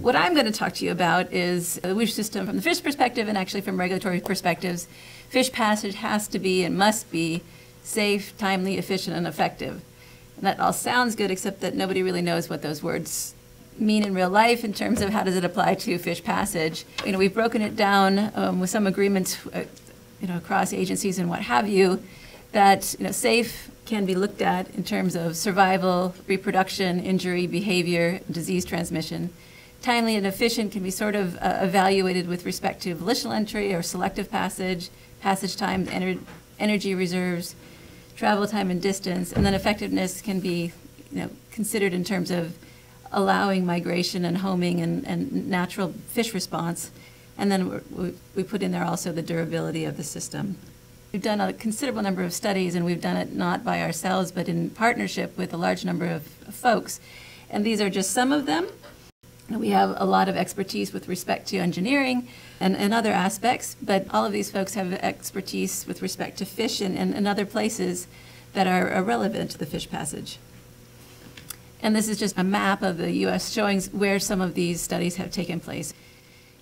What I'm going to talk to you about is the Whooshh system from the fish perspective and actually from regulatory perspectives. Fish passage has to be and must be safe, timely, efficient, and effective. And that all sounds good, except that nobody really knows what those words mean in real life in terms of how does it apply to fish passage. You know, we've broken it down um, with some agreements, uh, you know, across agencies and what have you, that you know, safe can be looked at in terms of survival, reproduction, injury, behavior, disease transmission. Timely and efficient can be sort of uh, evaluated with respect to volitional entry or selective passage, passage times, ener energy reserves, travel time and distance, and then effectiveness can be you know, considered in terms of allowing migration and homing and, and natural fish response. And then we, we put in there also the durability of the system. We've done a considerable number of studies, and we've done it not by ourselves, but in partnership with a large number of folks. And these are just some of them. We have a lot of expertise with respect to engineering and, and other aspects, but all of these folks have expertise with respect to fish and, and, and other places that are, are relevant to the fish passage. And this is just a map of the U.S. showing where some of these studies have taken place.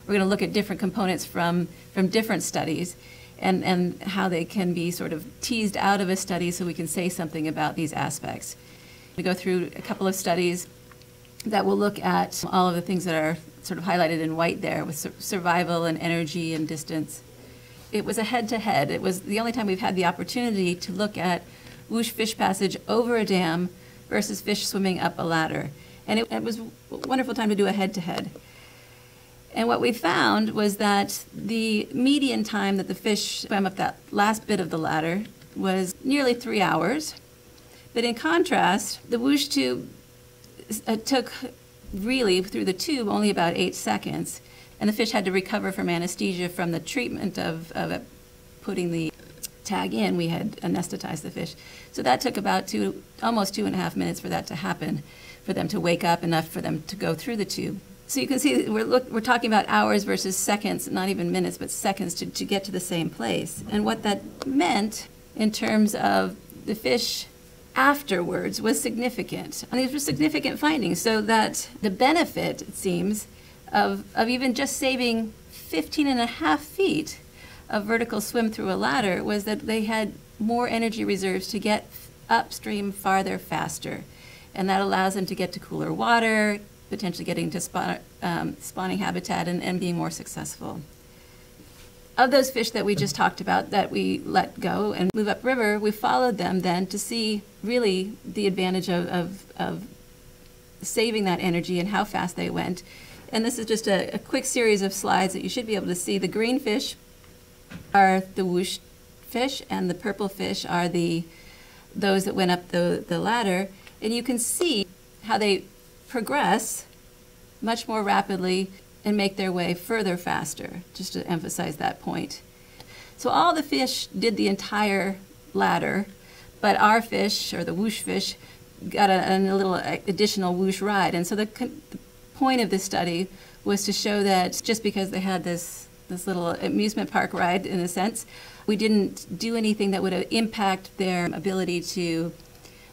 We're going to look at different components from, from different studies and, and how they can be sort of teased out of a study so we can say something about these aspects. We go through a couple of studies that will look at all of the things that are sort of highlighted in white there with sur survival and energy and distance. It was a head-to-head. It was the only time we've had the opportunity to look at Whooshh fish passage over a dam versus fish swimming up a ladder. And it, it was a wonderful time to do a head-to-head. And what we found was that the median time that the fish swam up that last bit of the ladder was nearly three hours. But in contrast, the Whooshh tube uh, took really through the tube only about eight seconds. And the fish had to recover from anesthesia from the treatment of, of putting the tag in. We had anesthetized the fish. So that took about two, almost two and a half minutes for that to happen, for them to wake up enough for them to go through the tube. So you can see we're, look, we're talking about hours versus seconds, not even minutes, but seconds to, to get to the same place. And what that meant in terms of the fish afterwards was significant. And these were significant findings, so that the benefit, it seems, of, of even just saving 15 and a half feet of vertical swim through a ladder was that they had more energy reserves to get upstream farther faster. And that allows them to get to cooler water, potentially getting to spawn, um, spawning habitat and, and being more successful. Of those fish that we just talked about that we let go and move upriver, we followed them then to see really the advantage of, of, of saving that energy and how fast they went. And this is just a, a, quick series of slides that you should be able to see. The green fish are the Whooshh fish, and the purple fish are the those that went up the, the ladder. And you can see how they progress much more rapidly and make their way further faster, just to emphasize that point. So all the fish did the entire ladder, but our fish, or the Whooshh fish, got a, a little uh, additional Whooshh ride. And so the, the point of this study was to show that just because they had this, this little amusement park ride, in a sense, we didn't do anything that would uh, impact their ability to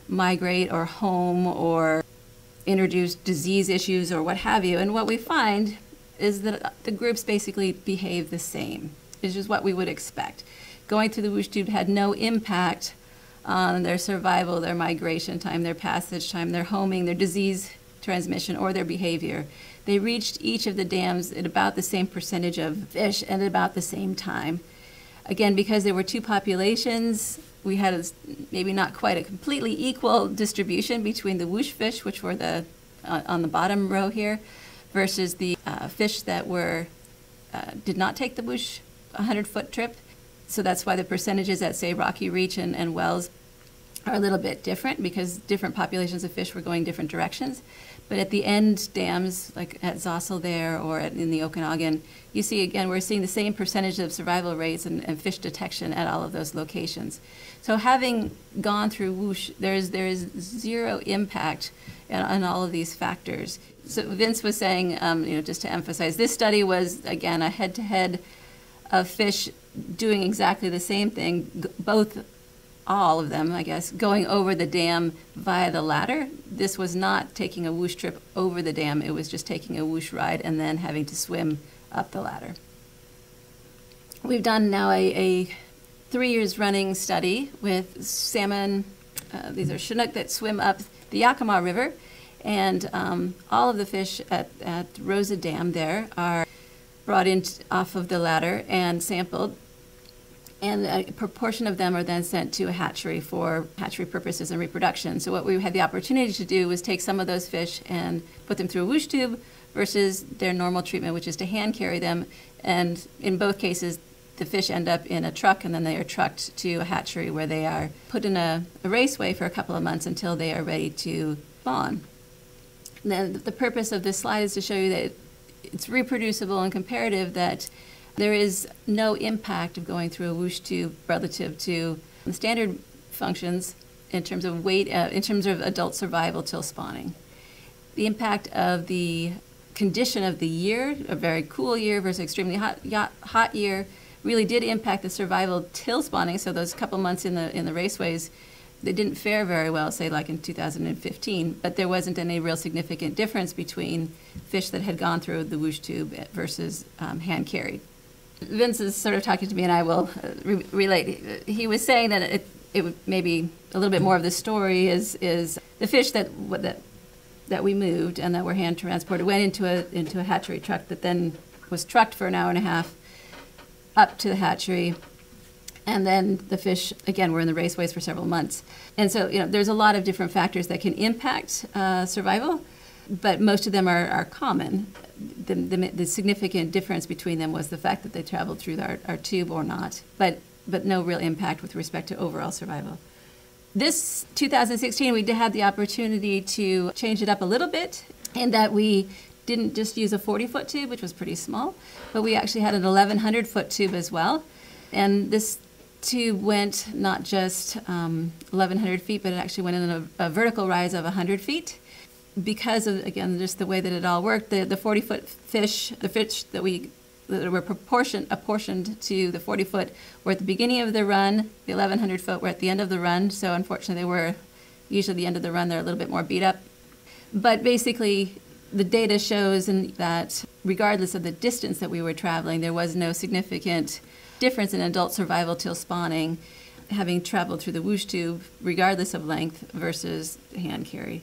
migrate or home or introduce disease issues or what have you. And what we find is that the groups basically behave the same, which is what we would expect. Going through the Whooshh tube had no impact on their survival, their migration time, their passage time, their homing, their disease transmission, or their behavior. They reached each of the dams at about the same percentage of fish and at about the same time. Again, because there were two populations, we had a, maybe not quite a completely equal distribution between the Whooshh fish, which were the uh, on the bottom row here, versus the uh, fish that were uh, did not take the Whooshh 100 foot trip. So that's why the percentages at say Rocky Reach and, and Wells are a little bit different because different populations of fish were going different directions. But at the end dams, like at Zosel there or at, in the Okanagan, you see again, we're seeing the same percentage of survival rates and, and fish detection at all of those locations. So having gone through Whooshh, there's, there is zero impact on, on all of these factors. So Vince was saying, um, you know, just to emphasize, this study was, again, a head-to-head -head of fish doing exactly the same thing, both all of them, I guess, going over the dam via the ladder. This was not taking a Whooshh trip over the dam, it was just taking a Whooshh ride and then having to swim up the ladder. We've done now a, a three years running study with salmon, uh, these are Chinook that swim up the Yakima River, and um, all of the fish at, at Roza Dam there are brought in off of the ladder and sampled and a proportion of them are then sent to a hatchery for hatchery purposes and reproduction. So what we had the opportunity to do was take some of those fish and put them through a Whooshh tube versus their normal treatment, which is to hand carry them. And in both cases, the fish end up in a truck and then they are trucked to a hatchery where they are put in a, a raceway for a couple of months until they are ready to spawn. And then the purpose of this slide is to show you that it's reproducible and comparative that there is no impact of going through a Whooshh tube relative to the standard functions in terms of weight, uh, in terms of adult survival till spawning. The impact of the condition of the year, a very cool year versus extremely hot, hot year, really did impact the survival till spawning. So those couple months in the in the raceways, they didn't fare very well, say like in 2015. But there wasn't any real significant difference between fish that had gone through the Whooshh tube versus um, hand carried. Vince is sort of talking to me, and I will uh, re relate. He was saying that it, it would maybe a little bit more of the story is is the fish that that that we moved and that were hand transported went into a into a hatchery truck that then was trucked for an hour and a half up to the hatchery, and then the fish again were in the raceways for several months. And so you know there's a lot of different factors that can impact uh, survival, but most of them are, are common the, the, the, significant difference between them was the fact that they traveled through our, our tube or not, but, but no real impact with respect to overall survival. This 2016, we had the opportunity to change it up a little bit in that we didn't just use a 40 foot tube, which was pretty small, but we actually had an 1100 foot tube as well. And this tube went not just um, 1100 feet, but it actually went in a, a vertical rise of 100 feet because of again just the way that it all worked, the the 40 foot fish, the fish that we that were proportioned apportioned to the 40 foot were at the beginning of the run, the 1100 foot were at the end of the run. So unfortunately, they were usually the end of the run. They're a little bit more beat up, but basically. The data shows that regardless of the distance that we were traveling, there was no significant difference in adult survival till spawning, having traveled through the Whooshh tube, regardless of length, versus hand carry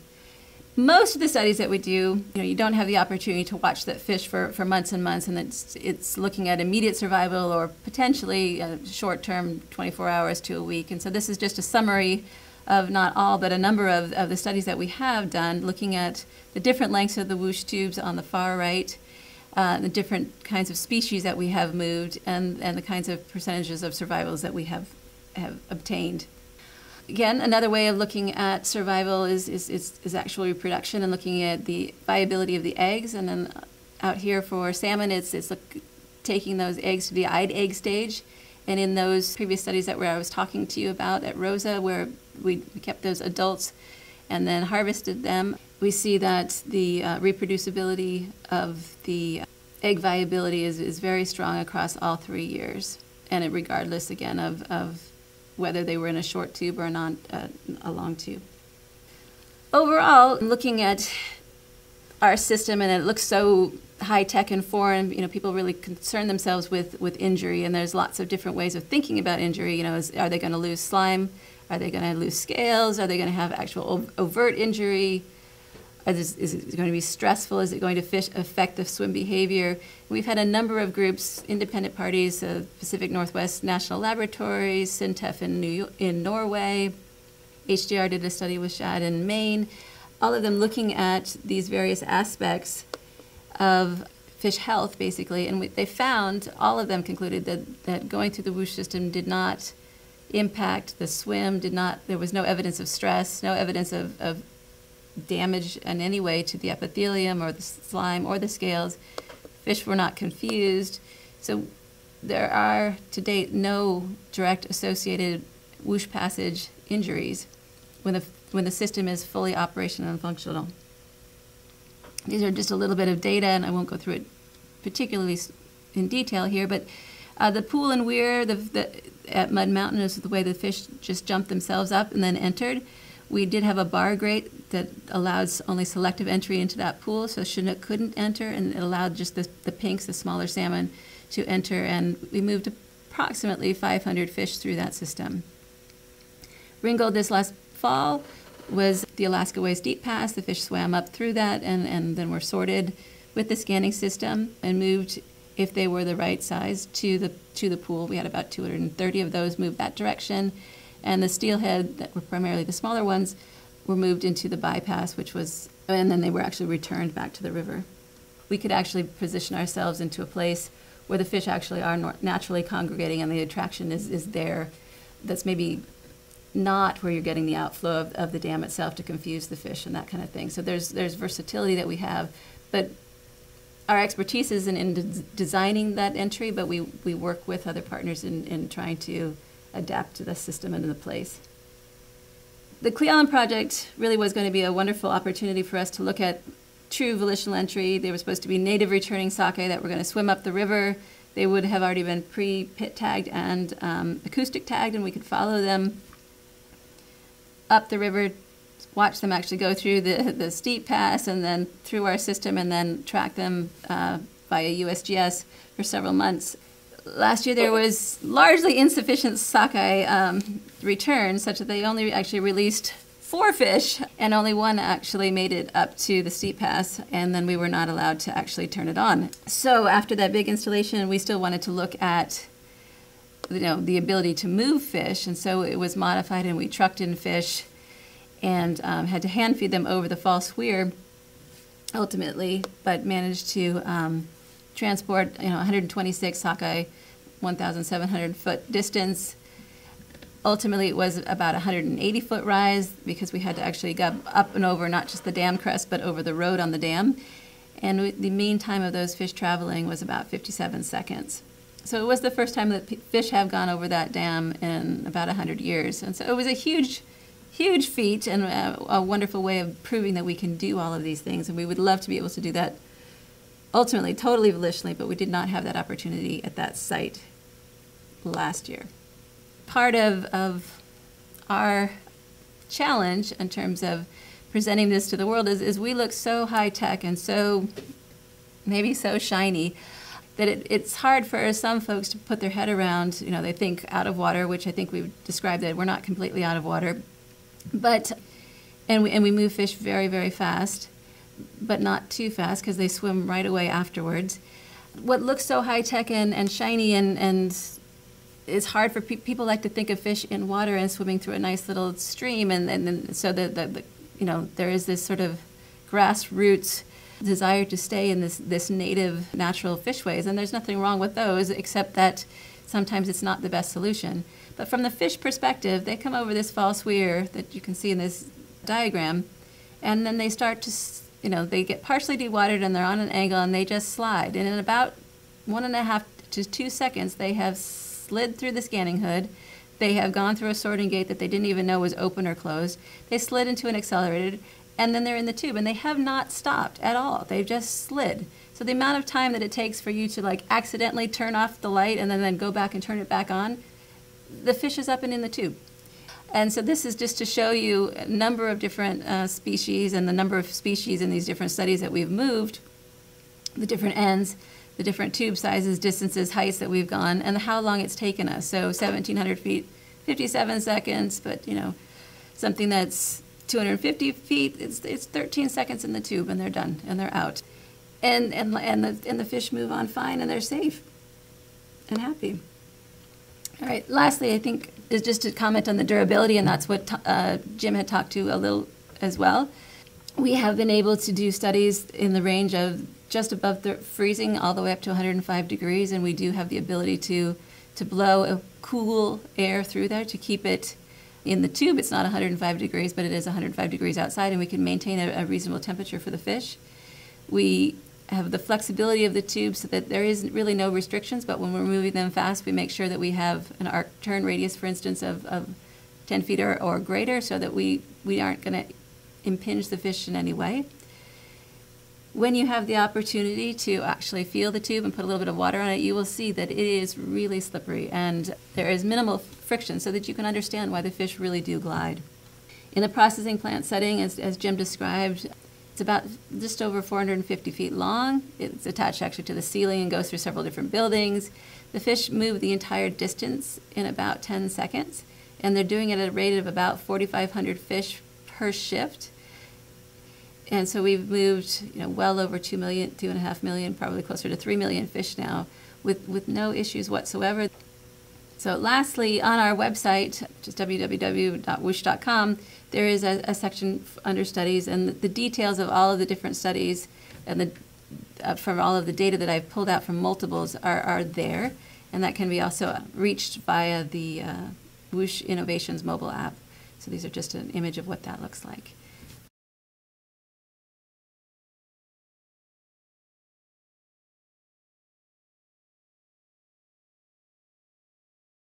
most of the studies that we do, you know, you don't have the opportunity to watch that fish for, for months and months, and it's, it's looking at immediate survival or potentially uh, short term, 24 hours to a week. And so this is just a summary of not all, but a number of, of the studies that we have done, looking at the different lengths of the Whooshh tubes on the far right, uh, the different kinds of species that we have moved, and, and the kinds of percentages of survivals that we have, have obtained again, another way of looking at survival is, is, is, is, actual reproduction and looking at the viability of the eggs. And then out here for salmon, it's, it's look, taking those eggs to the eyed egg stage. And in those previous studies that where I was talking to you about at Roza, where we, we kept those adults and then harvested them, we see that the uh, reproducibility of the egg viability is, is very strong across all three years. And it, regardless, again, of, of whether they were in a short tube or not uh, a long tube. Overall, looking at our system, and it looks so high tech and foreign. You know, people really concern themselves with with injury, and there's lots of different ways of thinking about injury. You know, is, are they going to lose slime? Are they going to lose scales? Are they going to have actual overt injury? Is, is, it going to be stressful? Is it going to fish, affect the swim behavior? We've had a number of groups, independent parties, uh, Pacific Northwest National Laboratories, SINTEF in, New, in Norway, HDR did a study with Shad in Maine, all of them looking at these various aspects of fish health, basically. And we, they found, all of them concluded that, that going through the Whooshh system did not impact the swim, did not, there was no evidence of stress, no evidence of, of damage in any way to the epithelium or the slime or the scales. Fish were not confused. So there are to date no direct associated Whooshh passage injuries when the, when the system is fully operational and functional. These are just a little bit of data, and I won't go through it particularly in detail here, but Uh, the pool and weir the, the, at Mud Mountain is the way the fish just jumped themselves up and then entered. We did have a bar grate that allows only selective entry into that pool, so Chinook couldn't enter, and it allowed just the, the pinks, the smaller salmon, to enter, and we moved approximately 500 fish through that system. Ringold this last fall was the Alaska Way Deep Pass. The fish swam up through that and, and then were sorted with the scanning system and moved, if they were the right size, to the, to the pool. We had about 230 of those move that direction and the steelhead that were primarily the smaller ones were moved into the bypass, which was, and then they were actually returned back to the river. We could actually position ourselves into a place where the fish actually are naturally congregating and the attraction is, is there. That's maybe not where you're getting the outflow of, of the dam itself to confuse the fish and that kind of thing. So there's, there's versatility that we have, but our expertise is in, in de designing that entry, but we, we work with other partners in, in trying to adapt to the system and the place. The Cle Elum project really was going to be a wonderful opportunity for us to look at true volitional entry. They were supposed to be native returning sockeye that were going to swim up the river. They would have already been pre-pit tagged and um, acoustic tagged, and we could follow them up the river, watch them actually go through the, the steep pass and then through our system, and then track them uh, via USGS for several months last year there was largely insufficient sockeye um, returns, such that they only actually released four fish, and only one actually made it up to the steep pass, and then we were not allowed to actually turn it on. So after that big installation, we still wanted to look at you know the ability to move fish, and so it was modified, and we trucked in fish, and um, had to hand feed them over the false weir, ultimately, but managed to. Um, transport, you know, 126 sockeye, 1,700 foot distance. Ultimately, it was about 180 foot rise because we had to actually go up and over not just the dam crest, but over the road on the dam. And the mean time of those fish traveling was about 57 seconds. So it was the first time that fish have gone over that dam in about 100 years. And so it was a huge, huge feat and a, a wonderful way of proving that we can do all of these things. And we would love to be able to do that ultimately totally volitionally, but we did not have that opportunity at that site last year. Part of, of our challenge in terms of presenting this to the world is, is we look so high tech and so maybe so shiny that it, it's hard for some folks to put their head around. You know, they think out of water, which I think we've described that we're not completely out of water, but and we and we move fish very very fast but not too fast because they swim right away afterwards. What looks so high tech and, and shiny and, and it's hard for pe people like to think of fish in water and swimming through a nice little stream and, and, and so the, the, the, you know there is this sort of grassroots desire to stay in this this native natural fishways and there's nothing wrong with those except that sometimes it's not the best solution but from the fish perspective they come over this false weir that you can see in this diagram and then they start to you know, they get partially dewatered and they're on an angle and they just slide. And in about one and a half to two seconds, they have slid through the scanning hood. They have gone through a sorting gate that they didn't even know was open or closed. They slid into an accelerated, and then they're in the tube. And they have not stopped at all. They've just slid. So the amount of time that it takes for you to like accidentally turn off the light and then, then go back and turn it back on, the fish is up and in the tube. And so this is just to show you a number of different uh, species and the number of species in these different studies that we've moved, the different ends, the different tube sizes, distances, heights that we've gone, and how long it's taken us. So 1,700 feet, 57 seconds, but you know, something that's 250 feet, it's, it's 13 seconds in the tube and they're done and they're out. And, and, and, the, and the fish move on fine and they're safe and happy. All right, lastly, I think is just to comment on the durability, and that's what uh, Jim had talked to a little as well. We have been able to do studies in the range of just above the freezing all the way up to 105 degrees, and we do have the ability to, to blow a cool air through there to keep it in the tube. It's not 105 degrees, but it is 105 degrees outside, and we can maintain a, a reasonable temperature for the fish. We have the flexibility of the tube so that there is really no restrictions, but when we're moving them fast, we make sure that we have an arc turn radius, for instance, of, of 10 feet or, or greater so that we, we aren't going to impinge the fish in any way. When you have the opportunity to actually feel the tube and put a little bit of water on it, you will see that it is really slippery and there is minimal friction so that you can understand why the fish really do glide. In the processing plant setting, as, as Jim described, about just over 450 feet long. It's attached actually to the ceiling and goes through several different buildings. The fish move the entire distance in about 10 seconds, and they're doing it at a rate of about 4,500 fish per shift. And so we've moved, you know, well over two million, two and a half million, probably closer to three million fish now, with with no issues whatsoever. So lastly, on our website, just www.whooshh.com, there is a, a section under studies, and the, the, details of all of the different studies and the uh, from all of the data that I've pulled out from multiples are, are there, and that can be also reached via the uh, Innovations mobile app. So these are just an image of what that looks like.